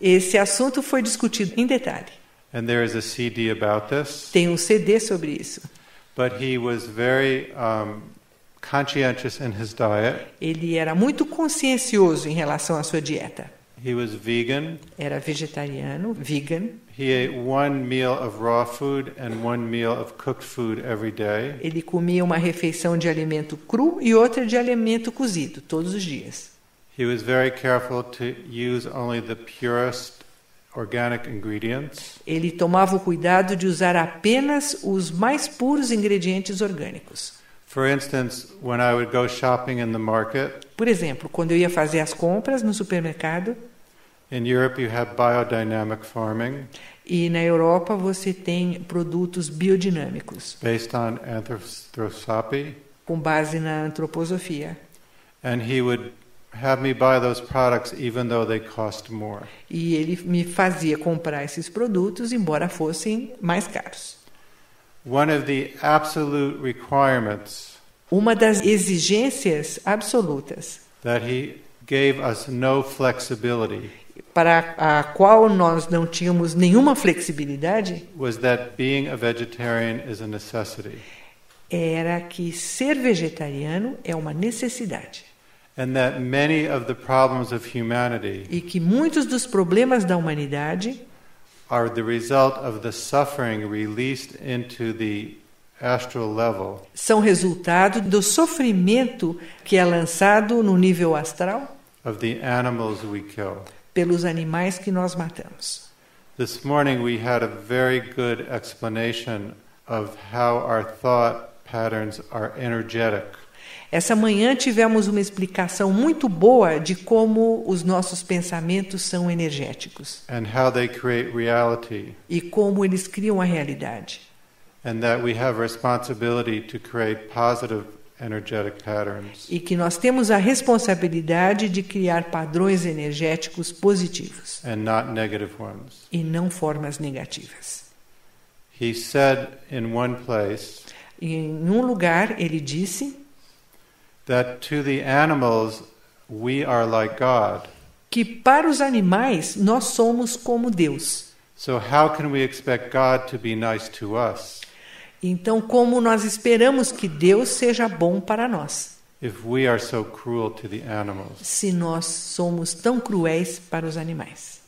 Esse assunto foi discutido em detalhe. and there is a CD about this. Tem um CD sobre isso. But he was very um, conscientious in his diet. Ele era muito consciencioso em relação à sua dieta. He was vegan. Era vegetariano, vegan. He ate one meal of raw food and one meal of cooked food every day. Ele comia uma refeição de alimento cru e outra de alimento cozido todos os dias. He was very careful to use only the purest organic ingredients. Ele tomava o cuidado de usar apenas os mais puros ingredientes orgânicos. For instance, when I would go shopping in the market, Por exemplo, quando eu ia fazer as compras no supermercado, in Europe you have biodynamic farming e na Europa você tem produtos biodinâmicos, based on anthroposophy, com base na antroposofia. and he would have me buy those products even though they cost more. E ele me fazia comprar esses produtos, embora fossem mais caros. One of the absolute requirements Uma das exigências absolutas that he gave us no flexibility para a qual nós não tínhamos nenhuma flexibilidade was that being a vegetarian is a necessity era que ser vegetariano é uma necessidade and that many of the problems of humanity e que muitos dos problemas da humanidade are the result of the suffering released into the astral level são resultado do sofrimento que é lançado no nível astral of the animals we kill. pelos animais que nós matamos. This morning we had a very good explanation of how our thought patterns are energetic. Essa manhã tivemos uma explicação muito boa de como os nossos pensamentos são energéticos and how they create reality, e como eles criam a realidade. and that we have responsibility to create positive energetic patterns. E que nós temos a responsabilidade de criar padrões energéticos positivos and not negative ones. e não formas negativas. He said in one place Em um lugar ele disse that to the animals we are like God. que para os animais nós somos como Deus. So how can we expect God to be nice to us Então, como nós esperamos que Deus seja bom para nós, if we are so cruel to the animals? se nós somos tão cruéis para os animais?